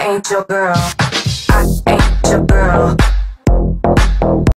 I ain't your girl.